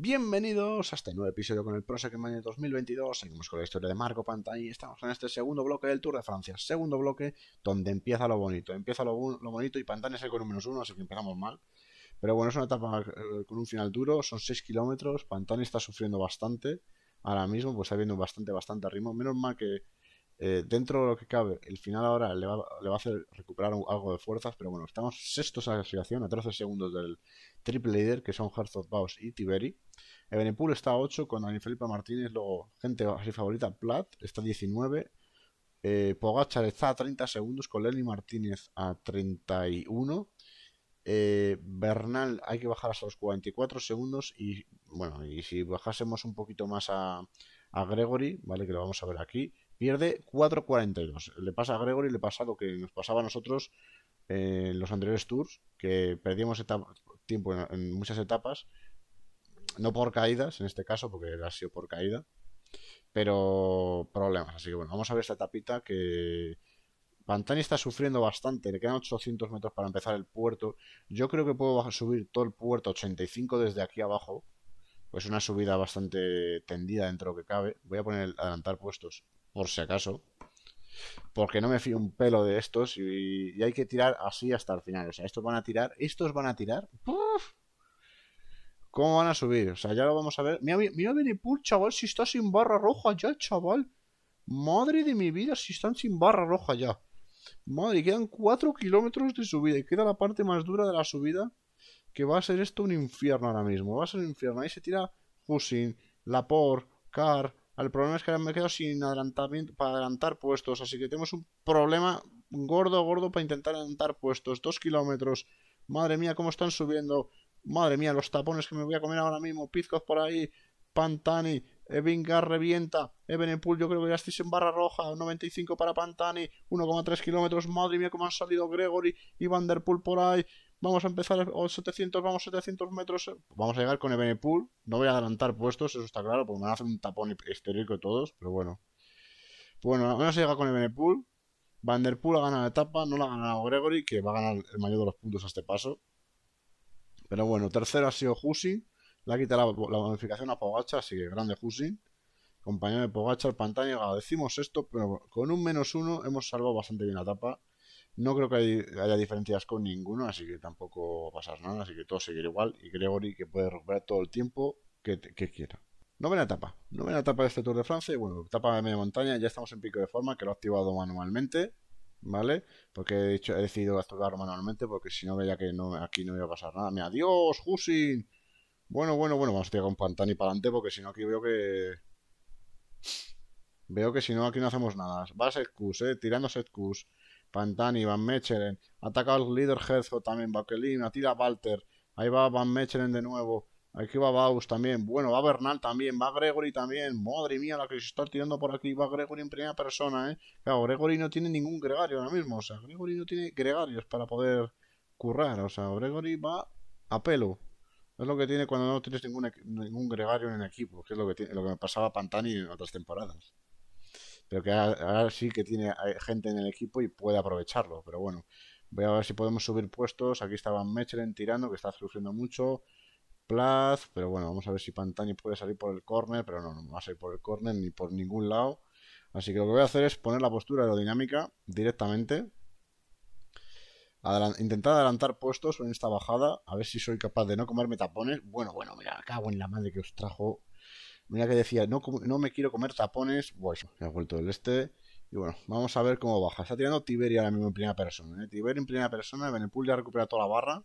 Bienvenidos a este nuevo episodio con el Prosec año 2022. Seguimos con la historia de Marco Pantani. Estamos en este segundo bloque del Tour de Francia. Segundo bloque donde empieza lo bonito. Empieza lo, bonito y Pantani es el con un menos uno, así que empezamos mal. Pero bueno, es una etapa eh, con un final duro. Son 6 kilómetros. Pantani está sufriendo bastante. Ahora mismo, pues está viendo bastante, bastante ritmo. Menos mal que eh, dentro de lo que cabe, el final ahora le va, a hacer recuperar algo de fuerzas, pero bueno, estamos sextos a la clasificación, a 13 segundos del triple líder, que son Herzog, Baus y Tiberi. Ebenepool está a 8 con Dani Felipe Martínez, luego gente así favorita, Plat está a 19, eh, Pogachar está a 30 segundos con Lenny Martínez a 31. Eh, Bernal hay que bajar hasta los 44 segundos y bueno, y si bajásemos un poquito más a, a Gregory, ¿vale? Que lo vamos a ver aquí, Pierde 4.42. Le pasa a Gregory, le pasa lo que nos pasaba a nosotros en los anteriores tours, que perdíamos tiempo en, muchas etapas, no por caídas en este caso, porque ha sido por caída, pero problemas. Así que bueno, vamos a ver esta etapita que Pantani está sufriendo bastante, le quedan 800 metros para empezar el puerto. Yo creo que puedo subir todo el puerto 85 desde aquí abajo, pues una subida bastante tendida dentro de lo que cabe. Voy a poner adelantar puestos por si acaso. Porque no me fío un pelo de estos y, hay que tirar así hasta el final. O sea, estos van a tirar, estos van a tirar. ¿Cómo van a subir? O sea, ya lo vamos a ver. Mira, mira Benepul, chaval, si está sin barra roja ya, chaval. Madre de mi vida, si están sin barra roja ya. Madre, quedan 4 kilómetros de subida y queda la parte más dura de la subida. Que va a ser esto un infierno ahora mismo. Va a ser un infierno. Ahí se tira Husin, Lapor, Car, el problema es que ahora me quedo sin adelantamiento para adelantar puestos, así que tenemos un problema gordo, gordo para intentar adelantar puestos. Dos kilómetros. Madre mía, cómo están subiendo. Madre mía, los tapones que me voy a comer ahora mismo. Pizcos por ahí. Pantani. Evingar revienta. Ebenepool, yo creo que ya estáis en barra roja. 95 para Pantani. 1,3 kilómetros. Madre mía, cómo han salido Gregory y Vanderpool por ahí. Vamos a empezar 700, vamos 700 metros. Vamos a llegar con Ebenepool. No voy a adelantar puestos, eso está claro, porque me van a hacer un tapón histérico todos, pero bueno. Bueno, vamos a llegar con Ebenepool. Vanderpool ha ganado la etapa, no la ha ganado Gregory, que va a ganar el mayor de los puntos a este paso. Pero bueno, tercero ha sido Husin. Le ha quitado la, modificación a Pogacha, así que grande Husin. Compañero de Pogacha, el pantalla, decimos esto, pero con un menos uno hemos salvado bastante bien la etapa. No creo que haya diferencias con ninguno, así que tampoco pasar nada, así que todo seguir igual. Y Gregory que puede recuperar todo el tiempo que, quiera. Novena etapa. Novena etapa de este Tour de Francia. Bueno, etapa de media montaña. Ya estamos en pico de forma, que lo he activado manualmente. ¿Vale? Porque he, dicho, he decidido activarlo manualmente, porque si no veía que no, aquí no iba a pasar nada. Mira, adiós, Husin. Bueno, bueno, bueno, vamos a tirar un Pantani para adelante, porque si no aquí veo que... Veo que si no aquí no hacemos nada. Va a ser eh, tirando Setkus. Pantani, Van Mechelen, ataca al líder Herzog también, Bakelin, tira Walter, ahí va Van Mechelen de nuevo, aquí va Baus también, bueno, va Bernal también, va Gregory también, madre mía la que se está tirando por aquí, va Gregory en primera persona, eh. Claro, Gregory no tiene ningún gregario ahora mismo, o sea, Gregory no tiene gregarios para poder currar, o sea, Gregory va a pelo. Es lo que tiene cuando no tienes ningún, ningún gregario en el equipo, que es lo que, tiene, lo que me pasaba Pantani en otras temporadas pero que ahora, sí que tiene gente en el equipo y puede aprovecharlo. Pero bueno, voy a ver si podemos subir puestos. Aquí estaba Mechelen tirando, que está sufriendo mucho. Plaz, pero bueno, vamos a ver si Pantani puede salir por el corner, pero no, no va a salir por el corner ni por ningún lado. Así que lo que voy a hacer es poner la postura aerodinámica directamente. intentar adelantar puestos en esta bajada, a ver si soy capaz de no comerme tapones. Bueno, bueno, mira, cago en la madre que os trajo Mira que decía, no, no me quiero comer tapones. Bueno, me ha vuelto el este. Y bueno, vamos a ver cómo baja. Está tirando Tiberia ahora mismo en primera persona. ¿eh? En primera persona. Benepul ya recupera toda la barra.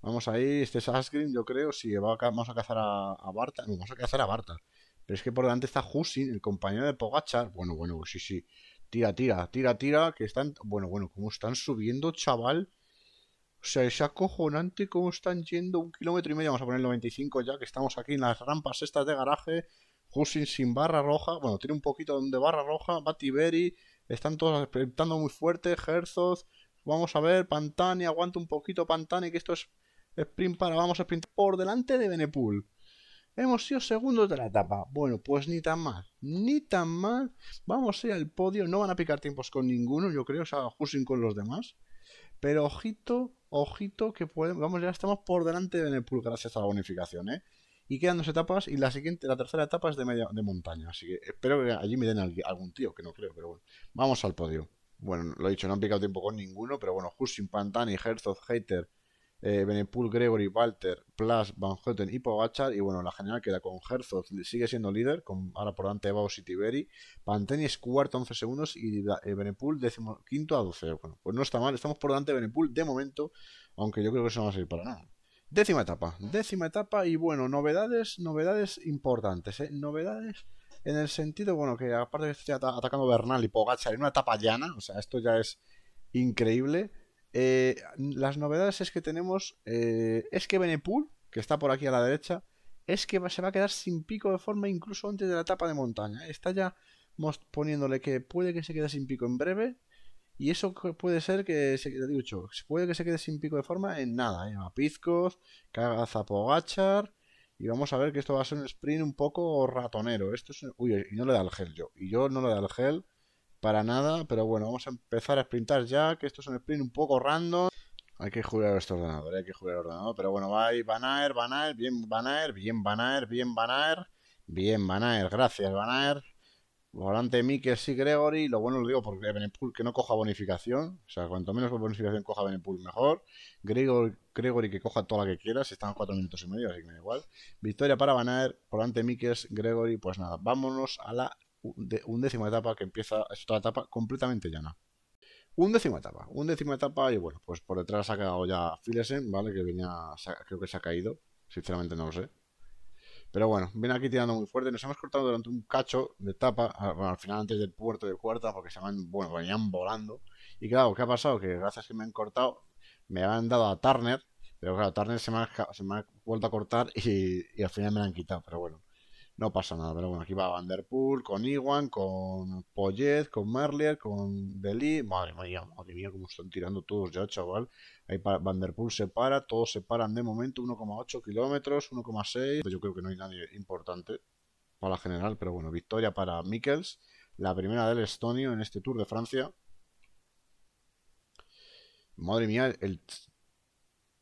Vamos ahí. Este es Asgreen, yo creo. Sí, vamos a cazar a, Barta. No, vamos a cazar a Barta. Pero es que por delante está Husin, el compañero de Pogachar. Bueno, bueno, sí, sí. Tira, tira, tira, tira. Que están. Bueno, bueno, cómo están subiendo, chaval. O sea, es acojonante cómo están yendo un kilómetro y medio. Vamos a poner el 95 ya, que estamos aquí en las rampas estas de garaje. Husin sin barra roja. Bueno, tiene un poquito de barra roja. Batiberi. Están todos sprintando muy fuerte. Herzog. Vamos a ver. Pantani. Aguanta un poquito Pantani. Que esto es sprint para. Vamos a sprintar por delante de Benepool. Hemos sido segundos de la etapa. Bueno, pues ni tan mal. Ni tan mal. Vamos a ir al podio. No van a picar tiempos con ninguno, yo creo. O sea, Husin con los demás. Pero ojito, ojito que podemos, vamos, ya estamos por delante de Benepul gracias a la bonificación, ¿eh? Y quedan dos etapas y la siguiente, la tercera etapa es de, media, de montaña. Así que espero que allí me den algún tío, que no creo, pero bueno. Vamos al podio. Bueno, lo he dicho, no han picado tiempo con ninguno, pero bueno, Husin, Pantani, Herzog, Hater, eh, Gregory, Walter, Plus, Van Houten y Pogachar. Y bueno, la general queda con Herzog, sigue siendo líder, con ahora por delante Baus y Tiberi. Pantani es cuarto, 11 segundos. Y eh, quinto a 12. Bueno, pues no está mal, estamos por delante de de momento, aunque yo creo que eso no va a servir para nada. Décima etapa, décima etapa y bueno, novedades, novedades importantes, ¿eh? Novedades en el sentido, bueno, que aparte de que estoy atacando Bernal y Pogachar en una etapa llana, o sea, esto ya es increíble. Eh, las novedades es que tenemos. Eh, es que Benepul, que está por aquí a la derecha, es que se va a quedar sin pico de forma incluso antes de la etapa de montaña. Está ya poniéndole que puede que se quede sin pico en breve. Y eso puede ser que se quede, dicho, puede que se quede sin pico de forma en nada. ¿eh? A Pizcoz, que haga Zapogachar. Y vamos a ver que esto va a ser un sprint un poco ratonero. Esto es. Uy, y no le da el gel yo. Y yo no le da el gel para nada, pero bueno, vamos a empezar a sprintar ya, que esto es un sprint un poco random. Hay que jugar a este ordenador, hay que jugar al ordenador, pero bueno, va ahí Banaer, Banaer, bien Banaer, bien Banaer, bien Banaer, bien Banaer, gracias Banaer. Volante Mikes y Gregory, lo bueno lo digo porque Benepool que no coja bonificación, o sea, cuanto menos bonificación coja Benepool mejor. Gregory, Gregory que coja toda la que quiera, si están 4 minutos y medio, así que me da igual. Victoria para Banaer, volante Mikes, Gregory, pues nada, vámonos a la un décima etapa que empieza, es otra etapa completamente llana. Un décima etapa, un décima etapa y bueno, pues por detrás ha quedado ya Filesen, ¿vale? Que venía, creo que se ha caído, sinceramente no lo sé. Pero bueno, viene aquí tirando muy fuerte. Nos hemos cortado durante un cacho de etapa, al final antes del puerto de cuarta, porque se van, bueno, venían volando. Y claro, ¿qué ha pasado? Que gracias que me han cortado, me han dado a Turner, pero claro, Turner se me ha, se me ha vuelto a cortar y, y, al final me la han quitado. Pero bueno, no pasa nada, pero bueno, aquí va Vanderpool, con Iwan, con Poyet, con Merlier, con Deli. Madre mía, madre mía, cómo están tirando todos ya, chaval. Ahí Vanderpool se para, todos se paran de momento, 1,8 kilómetros, 1,6. Yo creo que no hay nadie importante para la general, pero bueno, victoria para Mikkels, la primera del Estonio en este Tour de Francia. Madre mía, el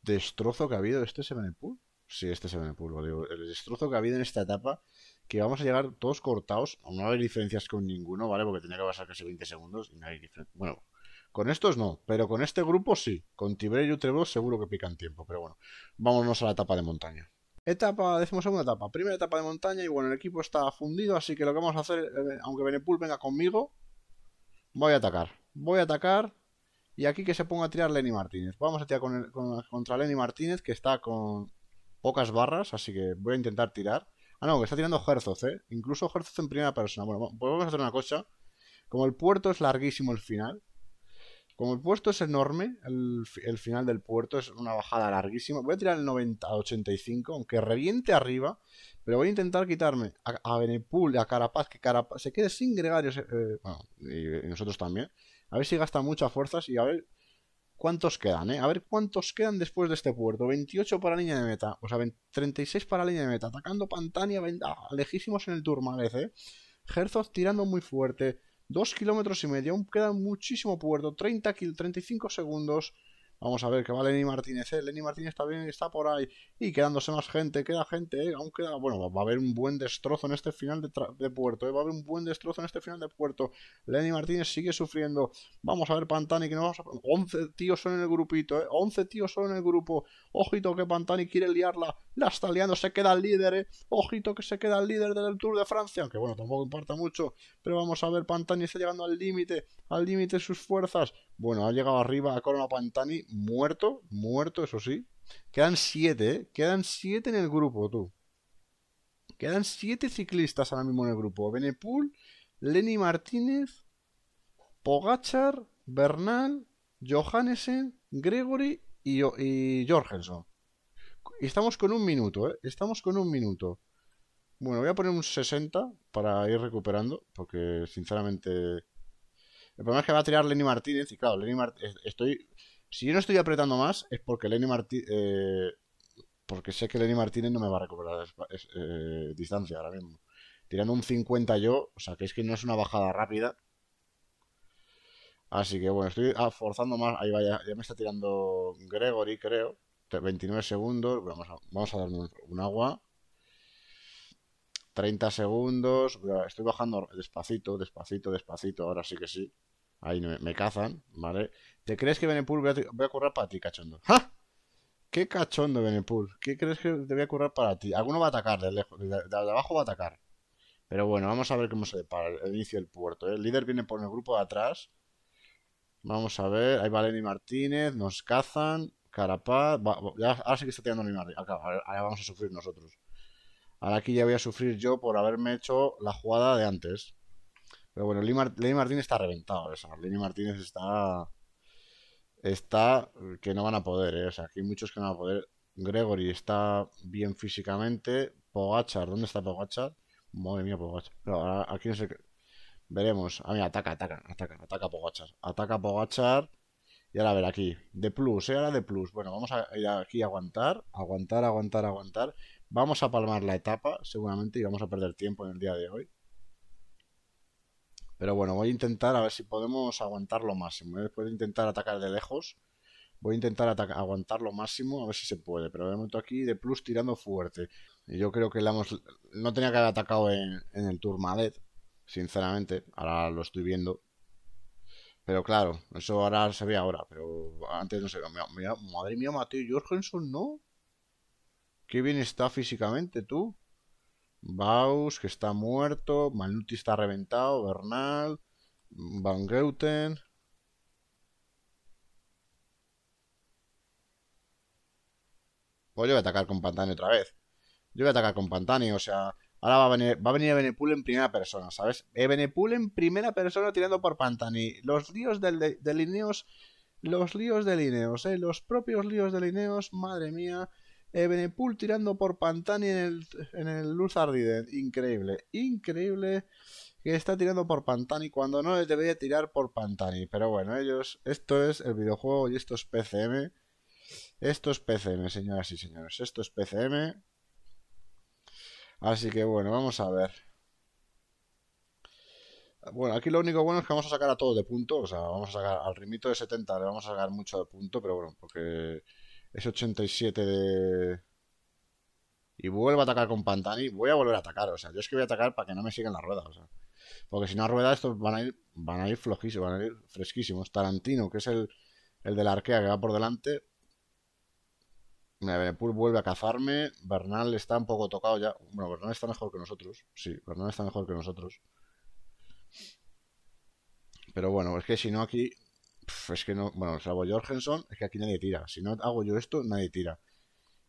destrozo que ha habido este Sevenpool. Sí, este Sevenpool, digo, el destrozo que ha habido en esta etapa que vamos a llegar todos cortados. No hay diferencias con ninguno, ¿vale? Porque tenía que pasar casi 20 segundos y no hay diferencia. Bueno, con estos no, pero con este grupo sí. Con Tiberio y Trevor seguro que pican tiempo, pero bueno. Vámonos a la etapa de montaña. Etapa, decimos segunda etapa, primera etapa de montaña y bueno, el equipo está fundido, así que lo que vamos a hacer, eh, aunque Benepul venga conmigo, voy a atacar. Voy a atacar y aquí que se ponga a tirar Lenny Martínez. Vamos a tirar contra Lenny Martínez, que está con pocas barras, así que voy a intentar tirar. Ah, no, que está tirando Herzog, ¿eh? Incluso Herzog en primera persona. Bueno, pues vamos a hacer una cosa. Como el puerto es larguísimo el final, como el puerto es enorme, el, final del puerto es una bajada larguísima, voy a tirar el 90 a 85, aunque reviente arriba, pero voy a intentar quitarme a, a Benepul, a Carapaz, que Carapaz se quede sin gregarios, eh, bueno, y, nosotros también. A ver si gasta muchas fuerzas y a ver ¿Cuántos quedan, eh? A ver cuántos quedan después de este puerto. 28 para línea de meta. O sea, 36 para línea de meta. Atacando Pantania, ah, lejísimos en el Turmalez, eh. Herzog tirando muy fuerte. 2 kilómetros y medio. Aún queda muchísimo puerto. 30 35 segundos. Vamos a ver que va Lenny Martínez, ¿eh? Lenny Martínez está bien, está por ahí. Y quedándose más gente, queda gente, ¿eh? Aún queda, bueno, va a haber un buen destrozo en este final de, puerto, ¿eh? Va a haber un buen destrozo en este final de puerto. Lenny Martínez sigue sufriendo. Vamos a ver Pantani, que no vamos a... 11 tíos son en el grupito, ¿eh? 11 tíos son en el grupo. Ojito que Pantani quiere liarla. La está liando, se queda el líder, ¿eh? Ojito que se queda el líder del Tour de Francia. Aunque bueno, tampoco importa mucho. Pero vamos a ver, Pantani está llegando al límite. Al límite sus fuerzas. Bueno, ha llegado arriba a Corona Pantani muerto, muerto, eso sí. Quedan siete, ¿eh? Quedan siete en el grupo, tú. Quedan siete ciclistas ahora mismo en el grupo. Benepul, Lenny Martínez, Pogachar, Bernal, Johannesen, Gregory y, y Jorgensen. Y estamos con un minuto, ¿eh? Estamos con un minuto. Bueno, voy a poner un 60 para ir recuperando, porque sinceramente... El problema es que va a tirar Lenny Martínez y claro, Lenny Martínez... Estoy si yo no estoy apretando más es porque Lenny Martínez... Eh, porque sé que Lenny Martínez no me va a recuperar eh, distancia ahora mismo. Tirando un 50 yo, o sea que es que no es una bajada rápida. Así que bueno, estoy forzando más. Ahí vaya, ya me está tirando Gregory, creo. 29 segundos. Vamos a, vamos a darle un, agua. 30 segundos. Estoy bajando despacito, despacito, despacito. Ahora sí que sí. Ahí me, cazan, ¿vale? ¿Te crees que Benepul voy a, voy a correr para ti, cachondo? ¡Ja! ¡Qué cachondo, Benepul! ¿Qué crees que te voy a correr para ti? Alguno va a atacar de lejos, de, abajo va a atacar. Pero bueno, vamos a ver cómo se para el inicio del puerto. ¿eh? El líder viene por el grupo de atrás. Vamos a ver. Ahí va Lenny Martínez. Nos cazan. Carapaz. ahora sí que está tirando Lenny Martínez. Ahora, vamos a sufrir nosotros. Ahora aquí ya voy a sufrir yo por haberme hecho la jugada de antes. Pero bueno, Lenny Martínez está reventado. Lenny Martínez está está que no van a poder, ¿eh? o sea, aquí hay muchos que no van a poder. Gregory está bien físicamente. Pogachar, ¿dónde está Pogachar? Madre mía, Pogachar. Pero ahora, aquí no sé qué. Veremos. Ah, mira, ataca, ataca, ataca, ataca Pogachar. Ataca Pogachar. Y ahora a ver aquí. De plus, ¿eh? Ahora de plus. Bueno, vamos a ir aquí a aguantar. Aguantar, aguantar, aguantar. Vamos a palmar la etapa, seguramente, y vamos a perder tiempo en el día de hoy. Pero bueno, voy a intentar a ver si podemos aguantar lo máximo. Después de intentar atacar de lejos, voy a intentar aguantar lo máximo a ver si se puede. Pero de momento aquí de plus tirando fuerte. Y yo creo que hemos... no tenía que haber atacado en, el Tourmalet, sinceramente. Ahora lo estoy viendo. Pero claro, eso ahora se ve ahora. Pero antes no se ve. Madre mía, Mateo Jorgensen, ¿no? Qué bien está físicamente tú. Baus, que está muerto. Malnuti está reventado. Bernal. Van Geuten. Pues yo voy a atacar con Pantani otra vez. Yo voy a atacar con Pantani, o sea... Ahora va a venir, va a venir Ebenepool en primera persona, ¿sabes? Ebenepool en primera persona tirando por Pantani. Los líos del, de, Lineos... Los líos de Lineos, ¿eh? Los propios líos de Lineos, madre mía. Ebenepool tirando por Pantani en el, en el Luz Ardiden. Increíble, increíble que está tirando por Pantani cuando no les debería tirar por Pantani. Pero bueno, ellos, esto es el videojuego y esto es PCM. Esto es PCM, señoras y señores. Esto es PCM. Así que bueno, vamos a ver. Bueno, aquí lo único bueno es que vamos a sacar a todos de punto. O sea, vamos a sacar al rimito de 70, le vamos a sacar mucho de punto, pero bueno, porque es 87 de... Y vuelvo a atacar con Pantani. Voy a volver a atacar. O sea, yo es que voy a atacar para que no me sigan las ruedas. O sea. Porque si no rueda estos van a ir, van a ir flojísimos, van a ir fresquísimos. Tarantino, que es el, el de la arquea que va por delante. Benepul vuelve a cazarme. Bernal está un poco tocado ya. Bueno, Bernal está mejor que nosotros. Sí, Bernal está mejor que nosotros. Pero bueno, es que si no aquí es que no, bueno, salvo Jorgensen, es que aquí nadie tira. Si no hago yo esto, nadie tira.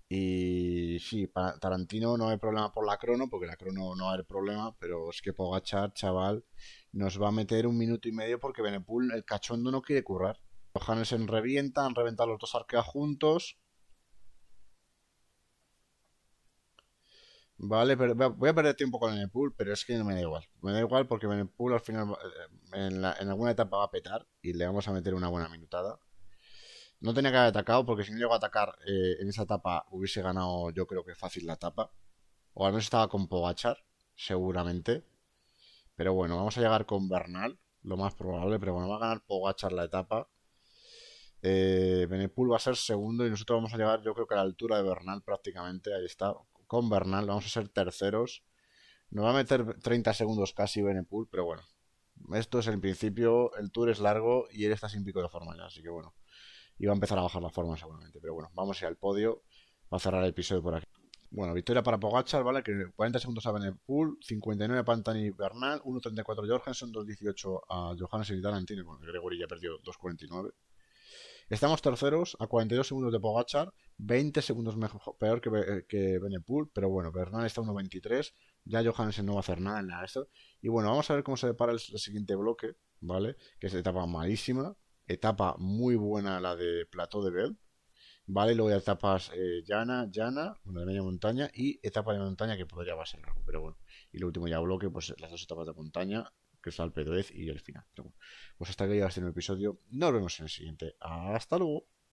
Y sí, para Tarantino no hay problema por la crono, porque la crono no hay problema, pero es que Pogachar, chaval, nos va a meter un minuto y medio porque Benepul, el cachondo, no quiere currar. En revienta, han reventado los dos arqueas juntos. Vale, pero voy a perder tiempo con Benepool, pero es que no me da igual. Me da igual porque Benepool al final eh, en, alguna etapa va a petar y le vamos a meter una buena minutada. No tenía que haber atacado porque si no llego a atacar eh, en esa etapa hubiese ganado yo creo que fácil la etapa. O al menos estaba con Pogachar, seguramente. Pero bueno, vamos a llegar con Bernal, lo más probable. Pero bueno, va a ganar Pogachar la etapa. Eh, Benepool va a ser segundo y nosotros vamos a llegar yo creo que a la altura de Bernal prácticamente. Ahí está, con Bernal, vamos a ser terceros. Nos va a meter 30 segundos casi Benepool, pero bueno. Esto es el principio, el tour es largo y él está sin pico de forma ya, así que bueno. Y va a empezar a bajar la forma seguramente, pero bueno, vamos a ir al podio. Va a cerrar el episodio por aquí. Bueno, victoria para Pogachar, ¿vale? Que 40 segundos a Benepool, 59 a Pantani Bernal, 1.34 Jorgensen, 2.18 a Johannes y Tarantino. Bueno, Gregory ya perdió 2.49. Estamos terceros a 42 segundos de Pogachar, 20 segundos mejor, peor que, eh, que Benepool, pero bueno, Bernal está 1.23, ya Johansen no va a hacer nada en la esto. Y bueno, vamos a ver cómo se depara el, siguiente bloque, ¿vale? Que es etapa malísima, etapa muy buena la de Plateau de Bell, ¿vale? Luego hay etapas eh, llana, llana, bueno, de media montaña y etapa de montaña que podría a ser algo, pero bueno. Y lo último ya bloque, pues las dos etapas de montaña, que es Alpe y el final. pues hasta que ya este nuevo episodio. Nos vemos en el siguiente. Hasta luego.